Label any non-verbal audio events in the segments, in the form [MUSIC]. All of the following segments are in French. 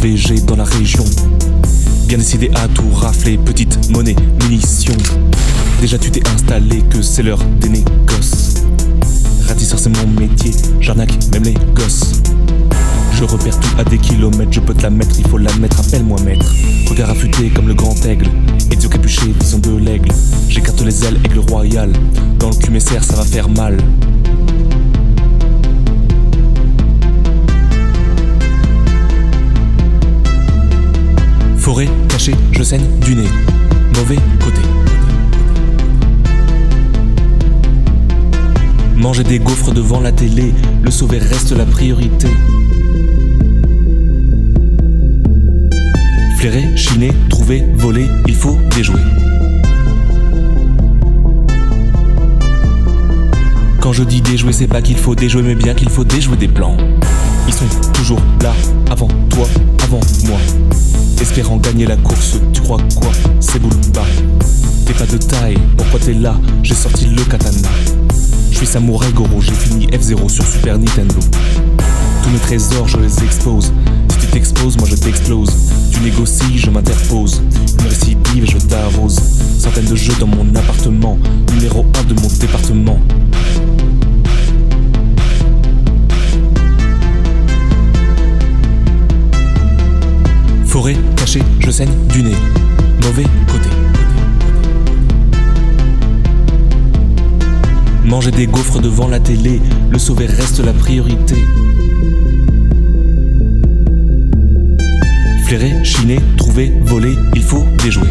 VG dans la région. Bien décidé à tout rafler, petite monnaie, munitions. Déjà tu t'es installé que c'est l'heure des négoces. Ratisseur c'est mon métier, j'arnaque même les gosses. Je repère tout à des kilomètres, je peux te la mettre, il faut la mettre, appelle-moi maître. Regard affûté comme le grand aigle, et capuché, vision de l'aigle. J'écarte les ailes, aigle royal. Dans le cul ça va faire mal. Forêt cachée, je saigne du nez. Mauvais côté. Manger des gaufres devant la télé, le sauver reste la priorité. Flairer, chiner, trouver, voler, il faut déjouer. Quand je dis déjouer, c'est pas qu'il faut déjouer, mais bien qu'il faut déjouer des plans. Ils sont toujours là, avant toi, avant moi. Espérant gagner la course, tu crois quoi? C'est boule bas. T'es pas de taille, pourquoi t'es là? J'ai sorti le katana. Je suis samouraï Goro, j'ai fini F0 sur Super Nintendo. Tous mes trésors, je les expose. Si tu t'exposes, moi je t'explose. Tu négocies, je m'interpose. Une récidive, je t'arrose. Centaines de jeux dans mon appartement. Numéro 1 de mon département. Forêt cachée, je saigne du nez. Mauvais côté. Manger des gaufres devant la télé, le sauver reste la priorité. Flairer, chiner, trouver, voler, il faut déjouer.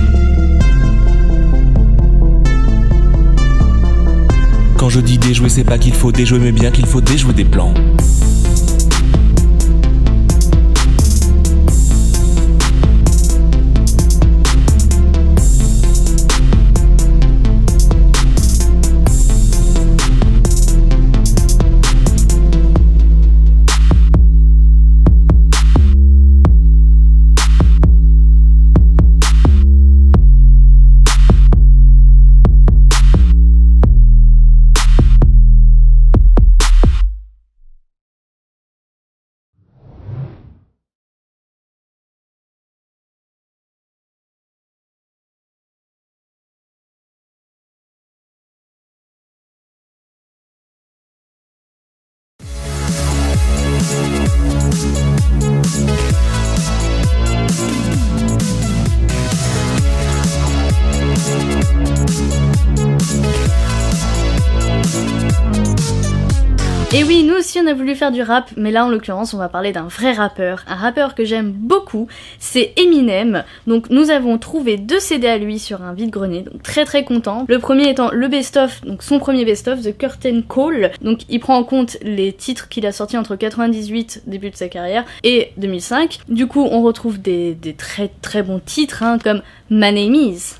Quand je dis déjouer, c'est pas qu'il faut déjouer, mais bien qu'il faut déjouer des plans. Et oui, nous aussi on a voulu faire du rap, mais là en l'occurrence on va parler d'un vrai rappeur, un rappeur que j'aime beaucoup, c'est Eminem. Donc nous avons trouvé deux CD à lui sur un vide-grenier, donc très très content. Le premier étant le best-of, donc son premier best-of, The Curtain Call. Donc il prend en compte les titres qu'il a sortis entre 98, début de sa carrière, et 2005. Du coup on retrouve des, très très bons titres, hein, comme My Name Is.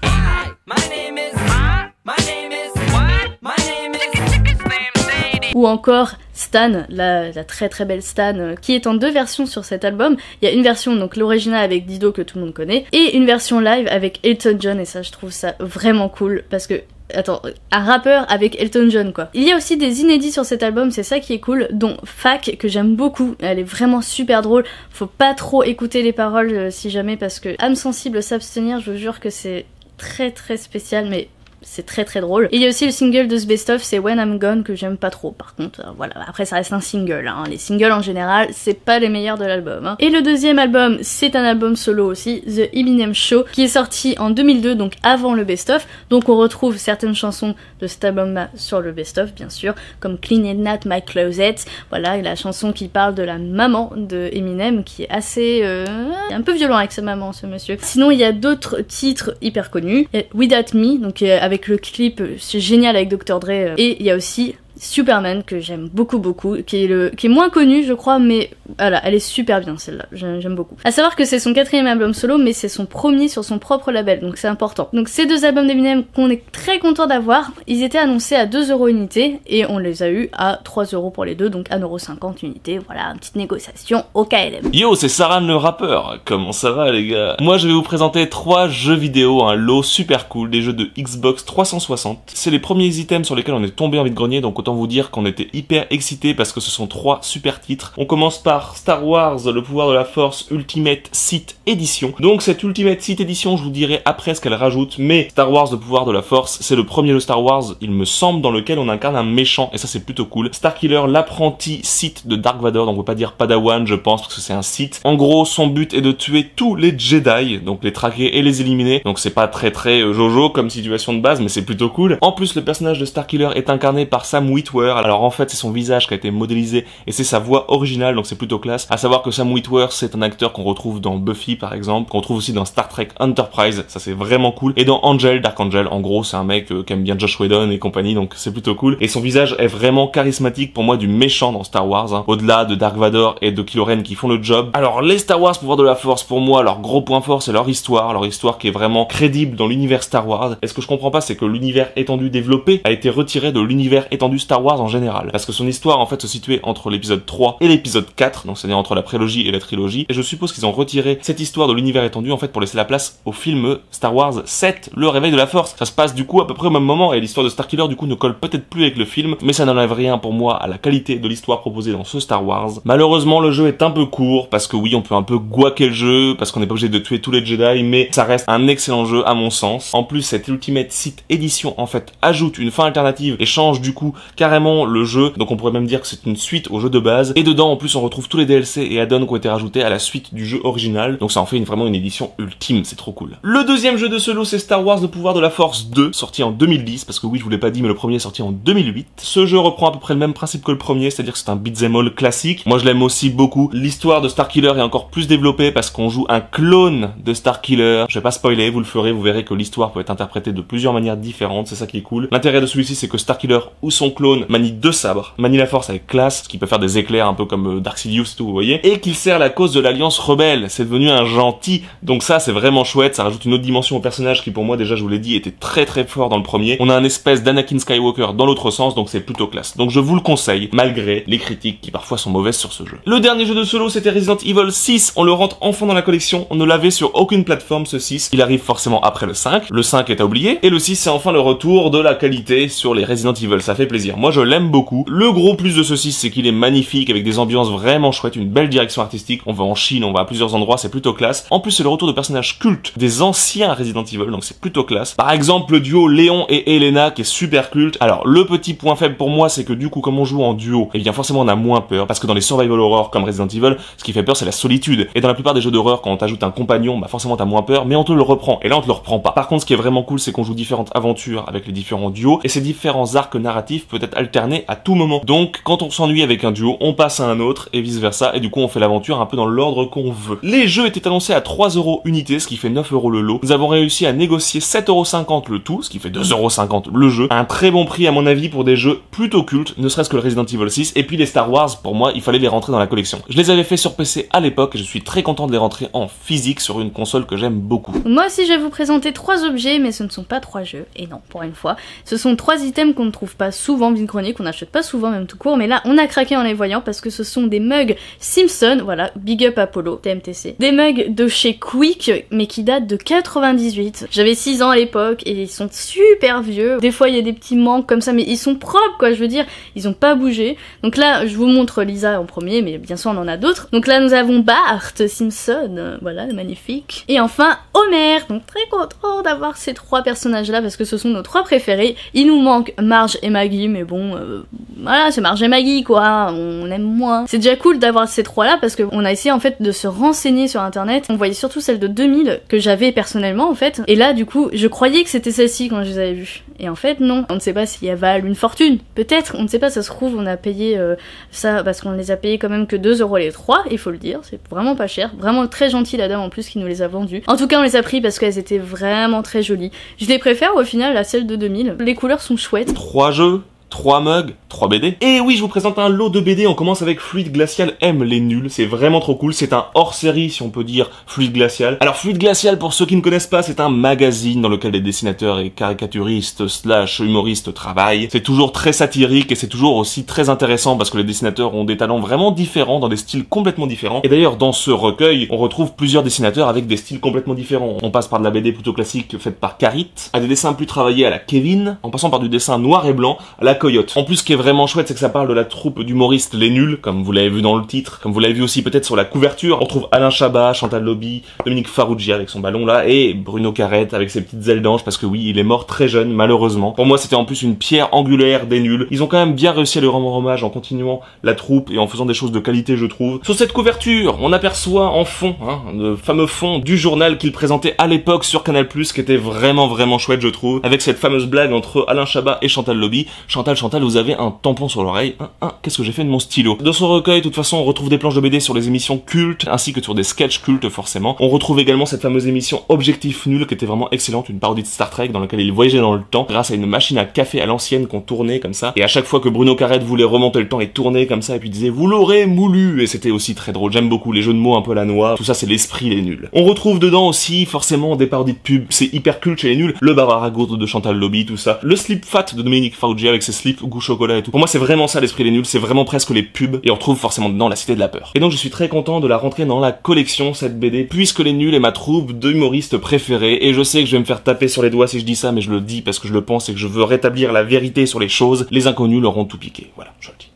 Ou encore Stan, la, très très belle Stan, euh, qui est en deux versions sur cet album. Il y a une version, donc l'original avec Dido que tout le monde connaît, et une version live avec Elton John, et ça je trouve ça vraiment cool, parce que Attends, un rappeur avec Elton John quoi. Il y a aussi des inédits sur cet album, c'est ça qui est cool, dont Fac que j'aime beaucoup, elle est vraiment super drôle. Faut pas trop écouter les paroles euh, si jamais parce que âme sensible s'abstenir, je vous jure que c'est très très spécial mais c'est très très drôle. Et il y a aussi le single de ce best-of, c'est When I'm Gone, que j'aime pas trop par contre. Euh, voilà, après ça reste un single, hein. les singles en général, c'est pas les meilleurs de l'album. Hein. Et le deuxième album, c'est un album solo aussi, The Eminem Show, qui est sorti en 2002, donc avant le best-of. Donc on retrouve certaines chansons de cet album-là sur le best-of, bien sûr, comme Clean and Not My Closet, voilà, et la chanson qui parle de la maman de Eminem, qui est assez... Euh, un peu violent avec sa maman, ce monsieur. Sinon, il y a d'autres titres hyper connus. Without Me, donc euh, avec le clip, c'est génial avec Dr. Dre. Euh, et il y a aussi Superman que j'aime beaucoup beaucoup, qui est le qui est moins connu je crois, mais voilà, elle est super bien celle-là, j'aime beaucoup. À savoir que c'est son quatrième album solo, mais c'est son premier sur son propre label, donc c'est important. Donc ces deux albums d'Eminem qu'on est très content d'avoir, ils étaient annoncés à 2 euros unité et on les a eu à 3 euros pour les deux, donc 1,50€ unité. Voilà, une petite négociation au KLM. Yo, c'est Saran le rappeur. Comment ça va les gars? Moi je vais vous présenter trois jeux vidéo, un lot super cool, des jeux de Xbox 360. C'est les premiers items sur lesquels on est tombé en vide grenier, donc autant vous dire qu'on était hyper excités parce que ce sont trois super titres. On commence par Star Wars, le pouvoir de la force Ultimate Sith Edition. Donc cette Ultimate Sith Edition, je vous dirai après ce qu'elle rajoute, mais Star Wars, le pouvoir de la force, c'est le premier jeu Star Wars, il me semble, dans lequel on incarne un méchant, et ça c'est plutôt cool. Starkiller, l'apprenti Sith de Dark Vador, donc on peut pas dire Padawan, je pense, parce que c'est un Sith. En gros, son but est de tuer tous les Jedi, donc les traquer et les éliminer. Donc c'est pas très très euh, Jojo comme situation de base, mais c'est plutôt cool. En plus, le personnage de Starkiller est incarné par Sam. Alors en fait, c'est son visage qui a été modélisé et c'est sa voix originale, donc c'est plutôt classe. À savoir que Sam Witwer, c'est un acteur qu'on retrouve dans Buffy par exemple, qu'on trouve aussi dans Star Trek Enterprise, ça c'est vraiment cool. Et dans Angel, Dark Angel, en gros, c'est un mec euh, qui aime bien Josh Whedon et compagnie, donc c'est plutôt cool. Et son visage est vraiment charismatique pour moi du méchant dans Star Wars, hein. au-delà de Dark Vador et de Kylo Ren qui font le job. Alors les Star Wars pouvoir de la force, pour moi, leur gros point fort, c'est leur histoire, leur histoire qui est vraiment crédible dans l'univers Star Wars. Et ce que je comprends pas, c'est que l'univers étendu développé a été retiré de l'univers étendu Star Wars en général. Parce que son histoire, en fait, se situait entre l'épisode 3 et l'épisode 4, donc c'est-à-dire entre la prélogie et la trilogie. Et je suppose qu'ils ont retiré cette histoire de l'univers étendu, en fait, pour laisser la place au film Star Wars 7, Le Réveil de la Force. Ça se passe du coup à peu près au même moment, et l'histoire de Starkiller, du coup, ne colle peut-être plus avec le film, mais ça n'enlève rien pour moi à la qualité de l'histoire proposée dans ce Star Wars. Malheureusement, le jeu est un peu court, parce que oui, on peut un peu guaquer le jeu, parce qu'on n'est pas obligé de tuer tous les Jedi, mais ça reste un excellent jeu à mon sens. En plus, cette Ultimate Sith Edition, en fait, ajoute une fin alternative et change du coup carrément le jeu. Donc on pourrait même dire que c'est une suite au jeu de base. Et dedans, en plus, on retrouve tous les DLC et add-ons qui ont été rajoutés à la suite du jeu original. Donc ça en fait vraiment une édition ultime, c'est trop cool. Le deuxième jeu de ce lot, c'est Star Wars Le Pouvoir de la Force 2, sorti en 2010, parce que oui, je vous l'ai pas dit, mais le premier est sorti en 2008. Ce jeu reprend à peu près le même principe que le premier, c'est-à-dire que c'est un beat'em all classique. Moi, je l'aime aussi beaucoup. L'histoire de Starkiller est encore plus développée parce qu'on joue un clone de Starkiller. Je vais pas spoiler, vous le ferez, vous verrez que l'histoire peut être interprétée de plusieurs manières différentes, c'est ça qui est cool. L'intérêt de celui-ci, c'est que Starkiller ou son clone manie deux sabres, manie la force avec classe, ce qui peut faire des éclairs un peu comme euh, Dark Sidious tout, vous voyez, et qu'il sert la cause de l'Alliance rebelle. C'est devenu un gentil. Donc ça, c'est vraiment chouette, ça rajoute une autre dimension au personnage qui pour moi déjà, je vous l'ai dit, était très très fort dans le premier. On a un espèce d'Anakin Skywalker dans l'autre sens, donc c'est plutôt classe. Donc je vous le conseille, malgré les critiques qui parfois sont mauvaises sur ce jeu. Le dernier jeu de solo, c'était Resident Evil 6. On le rentre enfin dans la collection. On ne l'avait sur aucune plateforme, ce 6. Il arrive forcément après le 5. Le 5 est à oublier. Et le 6, c'est enfin le retour de la qualité sur les Resident Evil. Ça fait plaisir. Moi, je l'aime beaucoup. Le gros plus de ce 6, c'est qu'il est magnifique, avec des ambiances vraiment chouettes, une belle direction artistique. On va en Chine, on va à plusieurs endroits, c'est plutôt classe. En plus, c'est le retour de personnages cultes des anciens Resident Evil, donc c'est plutôt classe. Par exemple, le duo Léon et Elena, qui est super culte. Alors, le petit point faible pour moi, c'est que du coup, comme on joue en duo, eh bien forcément, on a moins peur, parce que dans les survival horror comme Resident Evil, ce qui fait peur, c'est la solitude. Et dans la plupart des jeux d'horreur, quand on t'ajoute un compagnon, bah forcément t'as moins peur, mais on te le reprend. Et là, on te le reprend pas. Par contre, ce qui est vraiment cool, c'est qu'on joue différentes aventures avec les différents duos, et ces différents arcs narratifs peuvent être alternés à tout moment. Donc, quand on s'ennuie avec un duo, on passe à un autre, et vice versa, et du coup, on fait l'aventure un peu dans l'ordre qu'on veut. Les jeux étaient annoncés à 3 euros unité, ce qui fait 9 euros le lot. Nous avons réussi à négocier 7,50€ le tout, ce qui fait 2,50€ le jeu. Un très bon prix, à mon avis, pour des jeux plutôt cultes, ne serait-ce que le Resident Evil 6, et puis les Star Wars, pour moi, il fallait les rentrer dans la collection. Je les avais fait sur PC à l'époque, et je suis très content de les rentrer en physique sur une console que j'aime beaucoup. Moi aussi, je vais vous présenter trois objets, mais ce ne sont pas trois jeux. Et non, pour une fois. Ce sont trois items qu'on ne trouve pas souvent, Vine Chronique, qu'on n'achète pas souvent, même tout court. Mais là, on a craqué en les voyant parce que ce sont des mugs Simpson, voilà, Big Up Apollo, TMTC. Des mugs de chez Quick, mais qui datent de 98. J'avais 6 ans à l'époque et ils sont super vieux. Des fois, il y a des petits manques comme ça, mais ils sont propres, quoi. Je veux dire, ils ont pas bougé. Donc là, je vous montre Lisa en premier, mais bien sûr, on en a d'autres. Donc là, nous avons Bart Simpson, euh, voilà, le magnifique. Et enfin, Homer. Donc très content d'avoir ces trois personnages-là parce que ce sont nos trois préférés. Il nous manque Marge et Maggie, mais bon, euh, voilà, c'est Marge et Maggie, quoi. On aime moins. C'est déjà cool d'avoir ces trois-là parce qu'on a essayé en fait de se renseigner sur internet. On voyait surtout celle de 2000 que j'avais personnellement en fait. Et là, du coup, je croyais que c'était celle-ci quand je les avais vues. Et en fait, non. On ne sait pas si elles valent une fortune. Peut-être. On ne sait pas. Ça se trouve, on a payé euh, ça parce qu'on les a payés quand même que 2 euros les trois. Il faut le dire. C'est vraiment pas cher. Vraiment très gentil la dame en plus qui nous les a vendus. En tout cas, on les a pris parce qu'elles étaient vraiment très jolies. Je les préfère au final à celle de 2000. Les couleurs sont chouettes. Trois jeux? 3 mugs, 3 BD. Et oui, je vous présente un lot de BD, on commence avec Fluide Glacial M, les nuls, c'est vraiment trop cool, c'est un hors-série, si on peut dire, Fluide Glacial. Alors Fluide Glacial, pour ceux qui ne connaissent pas, c'est un magazine dans lequel les dessinateurs et caricaturistes slash humoristes travaillent. C'est toujours très satirique et c'est toujours aussi très intéressant parce que les dessinateurs ont des talents vraiment différents, dans des styles complètement différents. Et d'ailleurs, dans ce recueil, on retrouve plusieurs dessinateurs avec des styles complètement différents. On passe par de la BD plutôt classique faite par Carit, à des dessins plus travaillés à la Kevin, en passant par du dessin noir et blanc, Coyote. En plus, ce qui est vraiment chouette, c'est que ça parle de la troupe d'humoristes Les Nuls, comme vous l'avez vu dans le titre, comme vous l'avez vu aussi peut-être sur la couverture. On retrouve Alain Chabat, Chantal Lobby, Dominique Farrugia avec son ballon là, et Bruno Carrette avec ses petites ailes d'ange, parce que oui, il est mort très jeune, malheureusement. Pour moi, c'était en plus une pierre angulaire des Nuls. Ils ont quand même bien réussi à lui rendre hommage en continuant la troupe et en faisant des choses de qualité, je trouve. Sur cette couverture, on aperçoit en fond, hein, le fameux fond du journal qu'il présentait à l'époque sur Canal+, qui était vraiment vraiment chouette, je trouve, avec cette fameuse blague entre Alain Chabat et Chantal Lobby. Chantal, vous avez un tampon sur l'oreille. qu'est-ce que j'ai fait de mon stylo? Dans son recueil, de toute façon, on retrouve des planches de BD sur les émissions cultes, ainsi que sur des sketchs cultes, forcément. On retrouve également cette fameuse émission Objectif Nul, qui était vraiment excellente, une parodie de Star Trek, dans laquelle il voyageait dans le temps, grâce à une machine à café à l'ancienne qu'on tournait comme ça. Et à chaque fois que Bruno Carrette voulait remonter le temps et tourner comme ça, et puis disait, vous l'aurez moulu, et c'était aussi très drôle. J'aime beaucoup les jeux de mots un peu la noix. Tout ça, c'est l'esprit les nuls. On retrouve dedans aussi, forcément, des parodies de pub. C'est hyper culte chez les nuls. Le à de Chantal Lobby, tout ça. Le slip fat de Dominique Farrugia avec ses slips goût chocolat et tout. Pour moi, c'est vraiment ça l'esprit des nuls. C'est vraiment presque les pubs. Et on retrouve forcément dedans la cité de la peur. Et donc, je suis très content de la rentrer dans la collection, cette BD, puisque les nuls est ma troupe d'humoristes préférés. Et je sais que je vais me faire taper sur les doigts si je dis ça, mais je le dis parce que je le pense et que je veux rétablir la vérité sur les choses. Les inconnus leur ont tout piqué. Voilà, je le dis.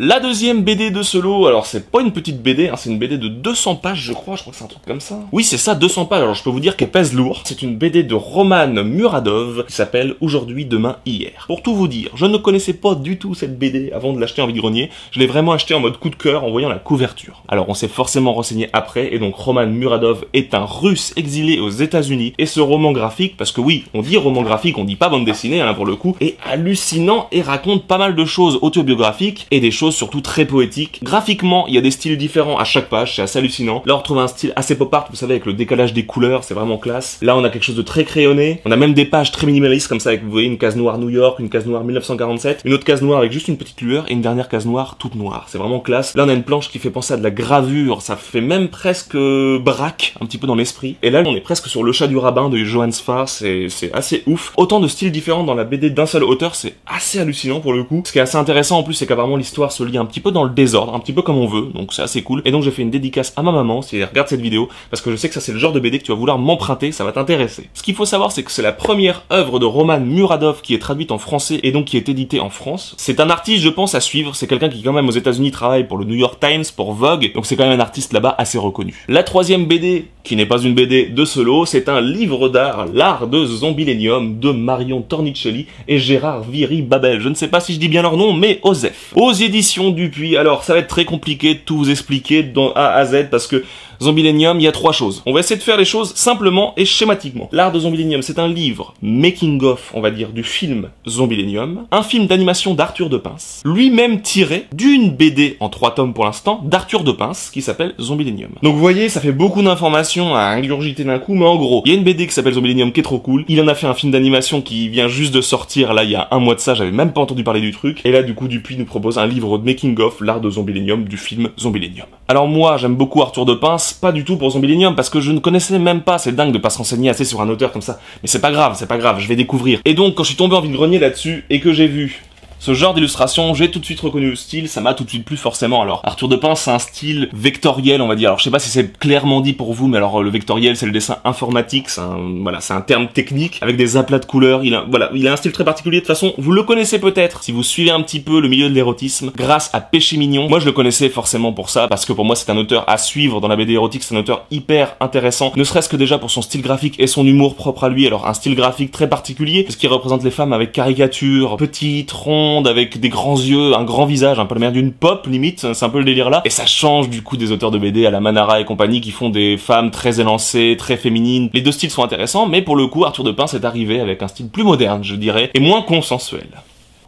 La deuxième BD de ce alors c'est pas une petite BD, hein, c'est une BD de 200 pages je crois, je crois que c'est un truc comme ça. Oui c'est ça, 200 pages, alors je peux vous dire qu'elle pèse lourd. C'est une BD de Roman Muradov qui s'appelle Aujourd'hui, Demain, Hier. Pour tout vous dire, je ne connaissais pas du tout cette BD avant de l'acheter en vide-grenier, je l'ai vraiment acheté en mode coup de cœur en voyant la couverture. Alors on s'est forcément renseigné après, et donc Roman Muradov est un russe exilé aux états unis et ce roman graphique, parce que oui, on dit roman graphique, on dit pas bande dessinée hein, pour le coup, est hallucinant et raconte pas mal de choses autobiographiques et des choses surtout très poétique. Graphiquement, il y a des styles différents à chaque page, c'est assez hallucinant. Là, on retrouve un style assez pop art, vous savez, avec le décalage des couleurs, c'est vraiment classe. Là, on a quelque chose de très crayonné. On a même des pages très minimalistes, comme ça, avec, vous voyez, une case noire New York, une case noire 1947, une autre case noire avec juste une petite lueur, et une dernière case noire toute noire. C'est vraiment classe. Là, on a une planche qui fait penser à de la gravure, ça fait même presque braque, un petit peu dans l'esprit. Et là, on est presque sur le chat du rabbin de Johannes Farr, c'est assez ouf. Autant de styles différents dans la BD d'un seul auteur, c'est assez hallucinant pour le coup. Ce qui est assez intéressant en plus, c'est qu'apparemment l'histoire se lit un petit peu dans le désordre, un petit peu comme on veut, donc c'est assez cool. Et donc j'ai fait une dédicace à ma maman, si elle regarde cette vidéo, parce que je sais que ça c'est le genre de BD que tu vas vouloir m'emprunter, ça va t'intéresser. Ce qu'il faut savoir, c'est que c'est la première œuvre de Roman Muradov qui est traduite en français et donc qui est éditée en France. C'est un artiste, je pense, à suivre. C'est quelqu'un qui quand même aux États-Unis travaille pour le New York Times, pour Vogue, donc c'est quand même un artiste là-bas assez reconnu. La troisième BD, qui n'est pas une BD de solo, c'est un livre d'art, l'art de Zombilenium de Marion Tornicelli et Gérard Viry Babel. Je ne sais pas si je dis bien leur nom, mais Osef. Alors ça va être très compliqué de tout vous expliquer dans A à Z parce que Zombilenium, il y a trois choses. On va essayer de faire les choses simplement et schématiquement. L'art de Zombilenium, c'est un livre making of, on va dire, du film Zombilenium, un film d'animation d'Arthur de Pince, lui-même tiré d'une BD en trois tomes pour l'instant d'Arthur de Pince qui s'appelle Zombilenium. Donc vous voyez, ça fait beaucoup d'informations à ingurgiter d'un coup, mais en gros, il y a une BD qui s'appelle Zombilenium qui est trop cool. Il en a fait un film d'animation qui vient juste de sortir là il y a un mois de ça, j'avais même pas entendu parler du truc. Et là du coup, Dupuis nous propose un livre de making of, l'art de Zombilenium du film Zombilenium. Alors moi, j'aime beaucoup Arthur de Pince pas du tout pour Zombilenium parce que je ne connaissais même pas, c'est dingue de pas se renseigner assez sur un auteur comme ça. Mais c'est pas grave, c'est pas grave, je vais découvrir. Et donc quand je suis tombé en vide-grenier là-dessus et que j'ai vu ce genre d'illustration, j'ai tout de suite reconnu le style, ça m'a tout de suite plu forcément. Alors, Arthur de Pin, c'est un style vectoriel, on va dire. Alors, je sais pas si c'est clairement dit pour vous, mais alors le vectoriel, c'est le dessin informatique, c'est un, voilà, c'est un terme technique avec des aplats de couleurs. Il a, voilà, il a un style très particulier. De toute façon, vous le connaissez peut-être si vous suivez un petit peu le milieu de l'érotisme grâce à Péché Mignon. Moi, je le connaissais forcément pour ça parce que pour moi, c'est un auteur à suivre dans la BD érotique. C'est un auteur hyper intéressant, ne serait-ce que déjà pour son style graphique et son humour propre à lui. Alors, un style graphique très particulier parce qu'il représente les femmes avec caricature, petites, avec des grands yeux, un grand visage, un peu la manière d'une pop limite, c'est un peu le délire là. Et ça change du coup des auteurs de BD à la Manara et compagnie qui font des femmes très élancées, très féminines. Les deux styles sont intéressants, mais pour le coup, Arthur de Pince est arrivé avec un style plus moderne, je dirais, et moins consensuel.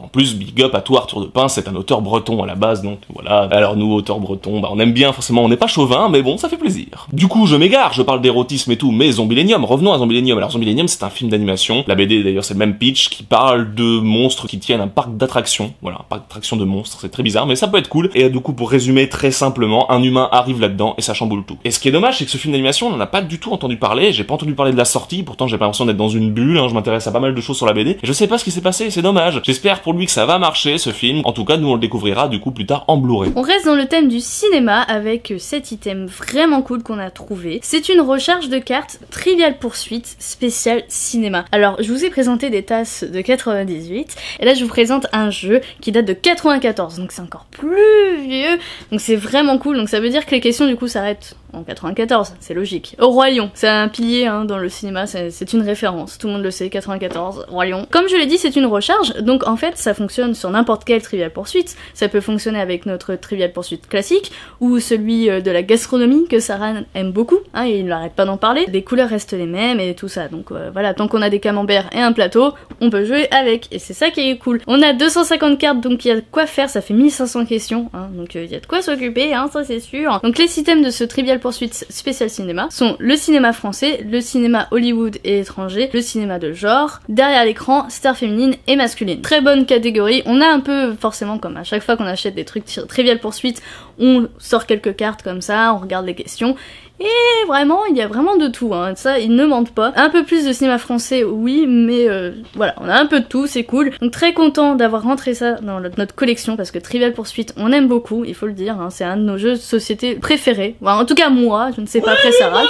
En plus, big up à toi Arthur de Pince, c'est un auteur breton à la base, donc voilà. Alors nous, auteurs bretons, bah on aime bien, forcément, on n'est pas chauvin, mais bon, ça fait plaisir. Du coup, je m'égare, je parle d'érotisme et tout, mais Zombilenium, revenons à Zombilenium. Alors Zombilenium, c'est un film d'animation, la BD d'ailleurs c'est le même pitch, qui parle de monstres qui tiennent un parc d'attractions, voilà, un parc d'attractions de monstres, c'est très bizarre, mais ça peut être cool. Et du coup, pour résumer très simplement, un humain arrive là-dedans et ça chamboule tout. Et ce qui est dommage, c'est que ce film d'animation, on n'en a pas du tout entendu parler, j'ai pas entendu parler de la sortie, pourtant j'ai pas l'impression d'être dans une bulle, hein, je m'intéresse à pas mal de choses sur la BD, et je sais pas ce qui s'est passé, c'est dommage. J'espère lui que ça va marcher ce film. En tout cas, nous on le découvrira du coup plus tard en Blu-ray. On reste dans le thème du cinéma avec cet item vraiment cool qu'on a trouvé. C'est une recharge de cartes Trivial Poursuite spécial cinéma. Alors, je vous ai présenté des tasses de 98 et là je vous présente un jeu qui date de 94, donc c'est encore plus vieux. Donc c'est vraiment cool. Donc ça veut dire que les questions du coup s'arrêtent en 94, c'est logique. Au Roi c'est un pilier hein, dans le cinéma, c'est une référence, tout le monde le sait, 94, Roi. Comme je l'ai dit, c'est une recharge, donc en fait ça fonctionne sur n'importe quelle Trivial Poursuite, ça peut fonctionner avec notre Trivial Poursuite classique, ou celui euh, de la gastronomie que Sarah aime beaucoup, hein, et il n'arrête pas d'en parler, les couleurs restent les mêmes et tout ça, donc euh, voilà, tant qu'on a des camemberts et un plateau, on peut jouer avec, et c'est ça qui est cool. On a 250 cartes, donc il y a de quoi faire, ça fait 1500 questions, hein, donc euh, il y a de quoi s'occuper, hein, ça c'est sûr. Donc les systèmes de ce Trivial poursuite spécial cinéma sont le cinéma français, le cinéma Hollywood et étranger, le cinéma de genre, derrière l'écran, star féminine et masculine. Très bonne catégorie. On a un peu, forcément, comme à chaque fois qu'on achète des trucs trivial poursuite, on sort quelques cartes comme ça, on regarde les questions et vraiment, il y a vraiment de tout, hein. ça, ils ne mentent pas. Un peu plus de cinéma français, oui, mais euh, voilà, on a un peu de tout, c'est cool. Donc très content d'avoir rentré ça dans notre collection, parce que Trivial Poursuite, on aime beaucoup, il faut le dire, hein. c'est un de nos jeux de société préférés. en tout cas moi, je ne sais pas après Sarah.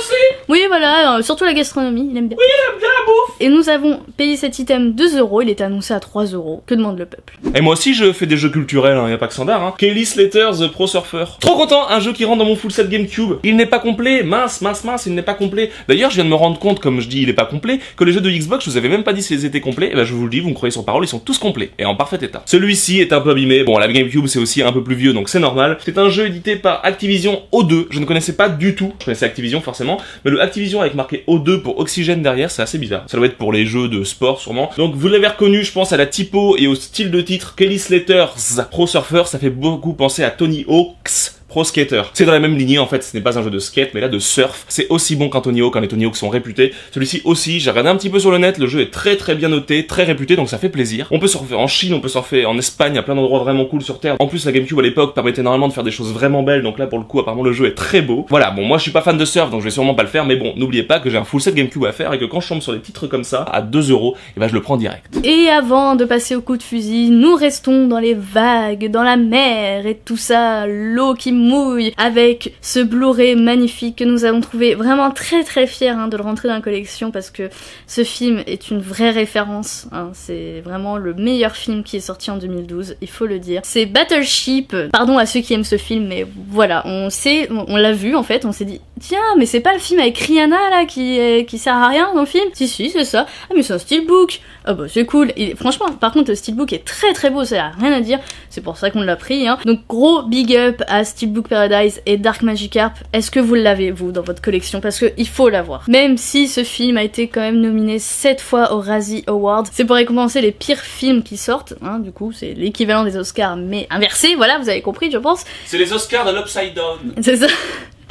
Oui, voilà, euh, surtout la gastronomie, il aime bien. Oui, il aime bien la bouffe Et nous avons payé cet item 2 euros, il est annoncé à 3 euros. Que demande le peuple? Et moi aussi je fais des jeux culturels, hein, y a pas que Sandar, hein. Kelly Slater, The Pro Surfer. Trop content, un jeu qui rentre dans mon full set GameCube. Il n'est pas complet, mince, mince, mince, il n'est pas complet. D'ailleurs, je viens de me rendre compte, comme je dis, il est pas complet, que les jeux de Xbox, je vous avais même pas dit s'ils étaient complets. Et eh ben, je vous le dis, vous me croyez sur parole, ils sont tous complets et en parfait état. Celui-ci est un peu abîmé. Bon, la GameCube, c'est aussi un peu plus vieux, donc c'est normal. C'est un jeu édité par Activision O2. Je ne connaissais pas du tout. Je connaissais Activision forcément, mais le Activision avec marqué O2 pour Oxygène derrière, c'est assez bizarre. Ça doit être pour les jeux de sport sûrement. Donc vous l'avez reconnu, je pense à la typo et au style de titre Kelly Slater's Pro Surfer. Ça fait beaucoup penser à Tony Hawk's Pro Skater. C'est dans la même lignée en fait, ce n'est pas un jeu de skate mais là de surf. C'est aussi bon qu'Antonio quand les Tony Hawk sont réputés. Celui-ci aussi, j'ai regardé un petit peu sur le net, le jeu est très très bien noté, très réputé donc ça fait plaisir. On peut surfer en Chine, on peut surfer en Espagne, à plein d'endroits vraiment cool sur Terre. En plus la GameCube à l'époque permettait normalement de faire des choses vraiment belles donc là pour le coup apparemment le jeu est très beau. Voilà, bon moi je suis pas fan de surf donc je vais sûrement pas le faire mais bon, n'oubliez pas que j'ai un full set GameCube à faire et que quand je tombe sur des titres comme ça à 2 euros, et ben je le prends direct. Et avant de passer au coup de fusil, nous restons dans les vagues, dans la mer et tout ça, l'eau qui mouille avec ce Blu-ray magnifique que nous avons trouvé vraiment très très fiers hein, de le rentrer dans la collection parce que ce film est une vraie référence. Hein. C'est vraiment le meilleur film qui est sorti en 2012, il faut le dire. C'est Battleship, pardon à ceux qui aiment ce film, mais voilà, on sait, on, l'a vu en fait, on s'est dit tiens, mais c'est pas le film avec Rihanna là qui, qui sert à rien dans le film? Si, si, c'est ça. Ah, mais c'est un steelbook. Ah bah c'est cool. Et franchement, par contre, le steelbook est très très beau, ça a rien à dire. C'est pour ça qu'on l'a pris. Hein. Donc gros big up à Steelbook Paradise et Dark Magikarp. Est-ce que vous l'avez vous dans votre collection? Parce qu'il faut l'avoir. Même si ce film a été quand même nominé 7 fois au Razzie Award, c'est pour récompenser les pires films qui sortent. Hein, du coup, c'est l'équivalent des Oscars, mais inversé. Voilà, vous avez compris, je pense. C'est les Oscars de l'Upside Down. C'est ça.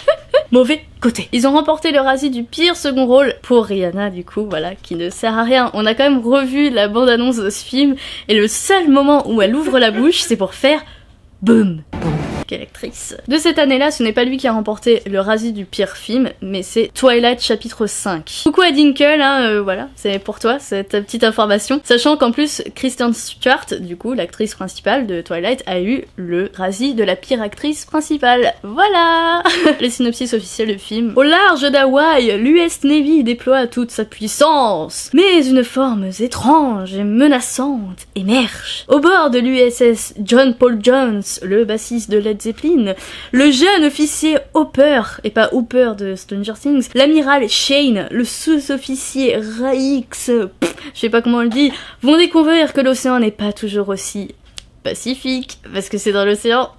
[LAUGHS] mauvais côté. Ils ont remporté le Razzie du pire second rôle pour Rihanna, du coup, voilà, qui ne sert à rien. On a quand même revu la bande-annonce de ce film, et le seul moment où elle ouvre la bouche, c'est pour faire boum. De cette année-là, ce n'est pas lui qui a remporté le Razzie du pire film, mais c'est Twilight chapitre 5. Coucou à Dinkle, hein, euh, voilà, c'est pour toi cette petite information. Sachant qu'en plus, Kristen Stewart, du coup, l'actrice principale de Twilight, a eu le Razzie de la pire actrice principale. Voilà [LAUGHS] Les synopsis officiels du film. Au large d'Hawaï, l'US Navy déploie toute sa puissance. Mais une forme étrange et menaçante émerge. Au bord de l'USS John Paul Jones, le bassiste de Led Zeppelin, le jeune officier Hopper, et pas Hooper de Stranger Things, l'amiral Shane, le sous-officier Raix, je sais pas comment on le dit, vont découvrir que l'océan n'est pas toujours aussi pacifique, parce que c'est dans l'océan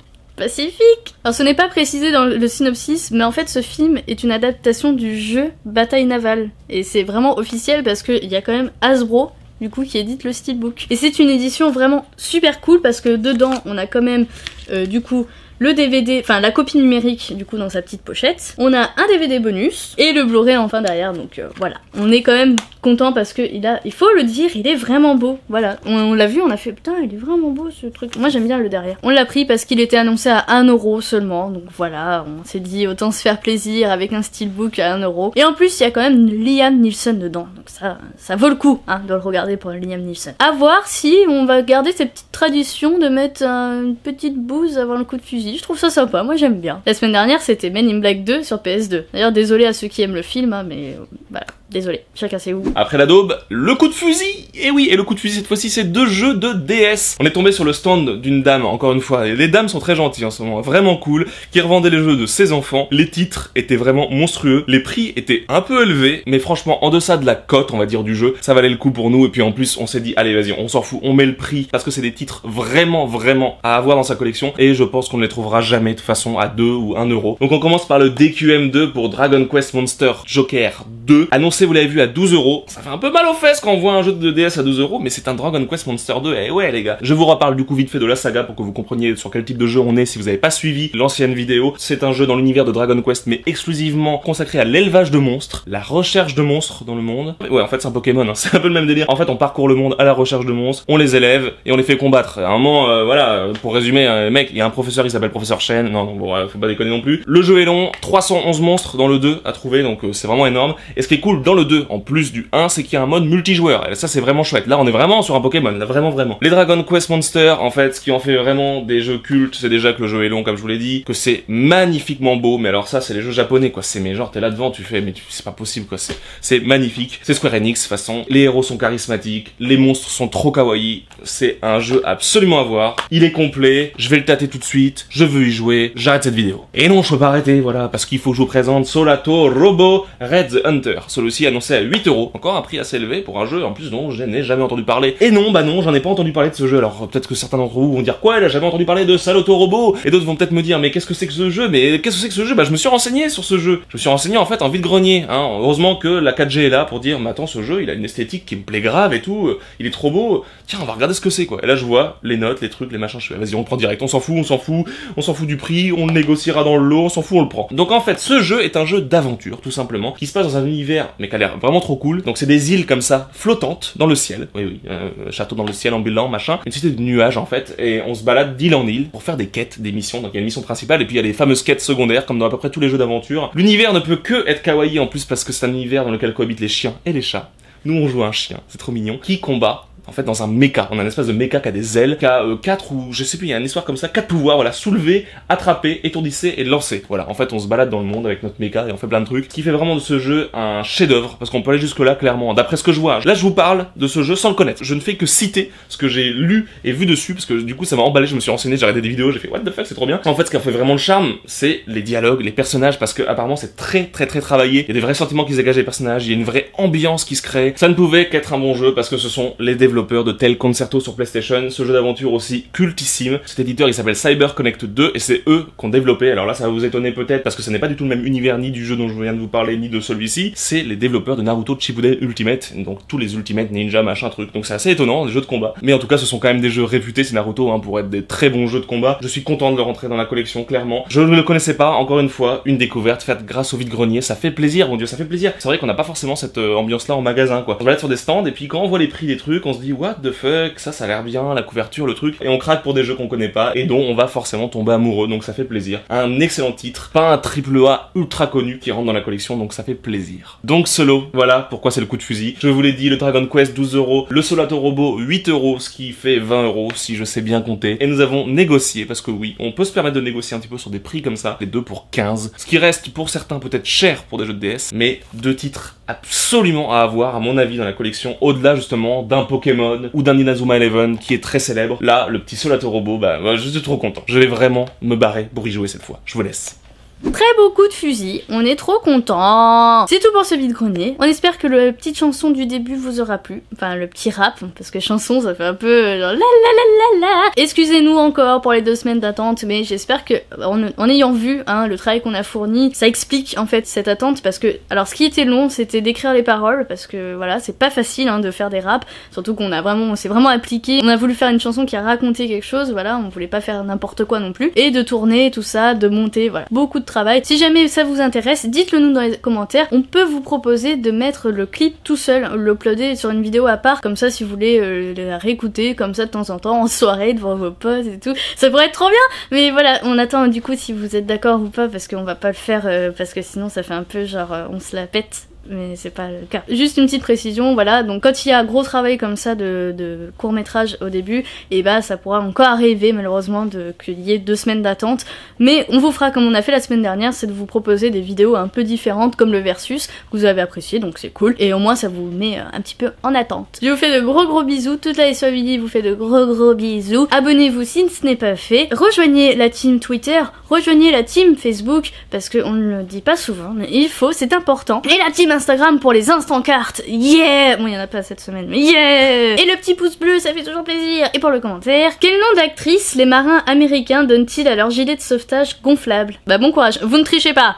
Pacifique Alors ce n'est pas précisé dans le synopsis, mais en fait ce film est une adaptation du jeu Bataille Navale. Et c'est vraiment officiel parce qu'il y a quand même Hasbro du coup qui édite le steelbook. Et c'est une édition vraiment super cool parce que dedans on a quand même euh, du coup le DVD, enfin la copie numérique du coup dans sa petite pochette. On a un DVD bonus et le Blu-ray enfin derrière. Donc euh, voilà, on est quand même content parce que il a, il faut le dire, il est vraiment beau. Voilà, on, l'a vu, on a fait putain, il est vraiment beau ce truc. Moi j'aime bien le derrière. On l'a pris parce qu'il était annoncé à 1 euro seulement. Donc voilà, on s'est dit autant se faire plaisir avec un steelbook à 1 euro. Et en plus il y a quand même Liam Nielsen dedans. Donc ça, ça vaut le coup hein, de le regarder pour Liam Nielsen. À voir si on va garder cette petite tradition de mettre une petite bouse avant le coup de fusil. Je trouve ça sympa, moi j'aime bien. La semaine dernière c'était Men in Black 2 sur PS2. D'ailleurs désolé à ceux qui aiment le film, hein, mais euh, voilà. Désolé, chacun sait où. Après la daube, le coup de fusil Et oui, et le coup de fusil cette fois-ci c'est deux jeux de DS. On est tombé sur le stand d'une dame, encore une fois, et les dames sont très gentilles en ce moment, vraiment cool, qui revendait les jeux de ses enfants. Les titres étaient vraiment monstrueux, les prix étaient un peu élevés, mais franchement en deçà de la cote, on va dire, du jeu, ça valait le coup pour nous, et puis en plus on s'est dit, allez vas-y, on s'en fout, on met le prix, parce que c'est des titres vraiment, vraiment à avoir dans sa collection, et je pense qu'on ne les trouvera jamais de façon à 2 ou 1 euro. Donc on commence par le DQM2 pour Dragon Quest Monster Joker 2, annoncé vous l'avez vu à 12 euros. Ça fait un peu mal aux fesses quand on voit un jeu de DS à 12 euros, mais c'est un Dragon Quest Monster 2. Et ouais, les gars. Je vous reparle du coup vite fait de la saga pour que vous compreniez sur quel type de jeu on est si vous n'avez pas suivi l'ancienne vidéo. C'est un jeu dans l'univers de Dragon Quest, mais exclusivement consacré à l'élevage de monstres, la recherche de monstres dans le monde. Ouais, en fait, c'est un Pokémon, hein. [LAUGHS] c'est un peu le même délire. En fait, on parcourt le monde à la recherche de monstres, on les élève et on les fait combattre. À un moment, euh, voilà, pour résumer, euh, mec, il y a un professeur, il s'appelle professeur Shen. Non, non, bon, faut pas déconner non plus. Le jeu est long, 311 monstres dans le 2 à trouver, donc euh, c'est vraiment énorme. Et ce qui est cool dans le 2, en plus du 1, c'est qu'il y a un mode multijoueur. Et ça, c'est vraiment chouette. Là, on est vraiment sur un Pokémon. Là, vraiment, vraiment. Les Dragon Quest Monster, en fait, ce qui en fait vraiment des jeux cultes, c'est déjà que le jeu est long, comme je vous l'ai dit, que c'est magnifiquement beau. Mais alors ça, c'est les jeux japonais, quoi. C'est mais genre, t'es là devant, tu fais, mais c'est pas possible, quoi. C'est, magnifique. C'est Square Enix, de toute façon. Les héros sont charismatiques. Les monstres sont trop kawaii. C'est un jeu absolument à voir. Il est complet. Je vais le tâter tout de suite. Je veux y jouer. J'arrête cette vidéo. Et non, je peux pas arrêter, voilà, parce qu'il faut que je vous présente Solato Robo Red the Hunter. Celui-ci annoncé à 8 euros. Encore un prix assez élevé pour un jeu en plus dont je n'ai jamais entendu parler. Et non, bah non, j'en ai pas entendu parler de ce jeu. Alors peut-être que certains d'entre vous vont dire quoi, elle a jamais entendu parler de Saloto Robo Et d'autres vont peut-être me dire mais qu'est-ce que c'est que ce jeu? Mais qu'est-ce que c'est que ce jeu? Bah je me suis renseigné sur ce jeu. Je me suis renseigné en fait en vide grenier. Hein. Heureusement que la 4G est là pour dire mais attends ce jeu il a une esthétique qui me plaît grave et tout. Il est trop beau. Tiens on va regarder ce que c'est quoi. Et là je vois les notes, les trucs, les machins. Je vas-y on le prend direct. On s'en fout, on s'en fout, on s'en fout du prix, on le négociera dans le on s'en fout, on le prend. Donc en fait ce jeu est un jeu d'aventure tout simplement qui se passe dans un univers mais qui a l'air vraiment trop cool. Donc c'est des îles comme ça flottantes dans le ciel. Oui oui, euh, château dans le ciel ambulant machin. Une cité de nuages en fait et on se balade d'île en île pour faire des quêtes, des missions. Donc il y a une mission principale et puis il y a les fameuses quêtes secondaires comme dans à peu près tous les jeux d'aventure. L'univers ne peut que être kawaii en plus parce que c'est un univers dans lequel cohabitent les chiens et les chats. Nous on joue un chien, c'est trop mignon, qui combat en fait dans un méca. On a un espèce de méca qui a des ailes, qui a euh, quatre ou je sais plus, il y a une histoire comme ça, quatre pouvoirs, voilà, soulever, attraper, étourdisser et lancer. Voilà, en fait on se balade dans le monde avec notre méca et on fait plein de trucs, ce qui fait vraiment de ce jeu un chef-d'œuvre parce qu'on peut aller jusque là clairement. D'après ce que je vois, là je vous parle de ce jeu sans le connaître. Je ne fais que citer ce que j'ai lu et vu dessus parce que du coup ça m'a emballé, je me suis renseigné, j'ai regardé des vidéos, j'ai fait what the fuck, c'est trop bien. En fait ce qui a fait vraiment le charme, c'est les dialogues, les personnages parce que apparemment c'est très très très travaillé. Il y a des vrais sentiments qui dégagent des personnages, il y a une vraie ambiance qui se crée. Ça ne pouvait qu'être un bon jeu parce que ce sont les développeurs de tel Concerto sur PlayStation, ce jeu d'aventure aussi cultissime. Cet éditeur il s'appelle Cyber Connect 2 et c'est eux qui ont développé. Alors là ça va vous étonner peut-être parce que ce n'est pas du tout le même univers ni du jeu dont je viens de vous parler ni de celui-ci. C'est les développeurs de Naruto Shippuden Ultimate, donc tous les Ultimate Ninja machin truc. Donc c'est assez étonnant des jeux de combat. Mais en tout cas ce sont quand même des jeux réputés c'est Naruto hein, pour être des très bons jeux de combat. Je suis content de le rentrer dans la collection clairement. Je ne le connaissais pas encore une fois, une découverte faite grâce au vide grenier. Ça fait plaisir mon dieu ça fait plaisir. C'est vrai qu'on n'a pas forcément cette euh, ambiance là en magasin quoi. On va être sur des stands et puis quand on voit les prix des trucs on se dit what the fuck ça ça a l'air bien la couverture le truc et on craque pour des jeux qu'on connaît pas et dont on va forcément tomber amoureux donc ça fait plaisir. Un excellent titre, pas un triple A ultra connu qui rentre dans la collection donc ça fait plaisir. Donc solo, voilà pourquoi c'est le coup de fusil. Je vous l'ai dit, le Dragon Quest 12 euros, le Solato Robo 8 euros, ce qui fait 20 euros si je sais bien compter. Et nous avons négocié parce que oui, on peut se permettre de négocier un petit peu sur des prix comme ça, les deux pour 15. Ce qui reste pour certains peut-être cher pour des jeux de DS, mais deux titres absolument à avoir à mon avis dans la collection au-delà justement d'un Pokémon ou d'un Inazuma Eleven qui est très célèbre. Là, le petit Solato Robot, bah, je suis trop content. Je vais vraiment me barrer pour y jouer cette fois. Je vous laisse. Très beaucoup de fusils, on est trop content. C'est tout pour ce vide-grenier. On espère que la petite chanson du début vous aura plu. Enfin, le petit rap, parce que chanson, ça fait un peu genre la la la la la. Excusez-nous encore pour les deux semaines d'attente, mais j'espère que en, ayant vu hein, le travail qu'on a fourni, ça explique en fait cette attente parce que alors ce qui était long, c'était d'écrire les paroles parce que voilà, c'est pas facile hein, de faire des raps, surtout qu'on a vraiment, on s'est vraiment appliqué. On a voulu faire une chanson qui a raconté quelque chose, voilà, on voulait pas faire n'importe quoi non plus, et de tourner tout ça, de monter, voilà, beaucoup de Si jamais ça vous intéresse, dites-le nous dans les commentaires. On peut vous proposer de mettre le clip tout seul, l'uploader sur une vidéo à part, comme ça si vous voulez euh, la réécouter comme ça de temps en temps en soirée devant vos potes et tout. Ça pourrait être trop bien. Mais voilà, on attend du coup si vous êtes d'accord ou pas parce qu'on va pas le faire euh, parce que sinon ça fait un peu genre euh, on se la pète mais c'est pas le cas. Juste une petite précision, voilà, donc quand il y a un gros travail comme ça de, de court métrage au début, et eh bah ça pourra encore arriver malheureusement qu'il y ait deux semaines d'attente, mais on vous fera comme on a fait la semaine dernière, c'est de vous proposer des vidéos un peu différentes comme le versus, que vous avez apprécié, donc c'est cool, et au moins ça vous met euh, un petit peu en attente. Je vous fais de gros gros bisous, toute la SOVD vous fait de gros gros bisous, abonnez-vous si ce n'est pas fait, rejoignez la team Twitter, rejoignez la team Facebook, parce qu'on ne le dit pas souvent, mais il faut, c'est important, et la Instagram pour les instants cartes. Yeah Bon, il y en a pas cette semaine, mais yeah Et le petit pouce bleu, ça fait toujours plaisir. Et pour le commentaire, quel nom d'actrice les marins américains donnent-ils à leur gilet de sauvetage gonflable Bah bon courage, vous ne trichez pas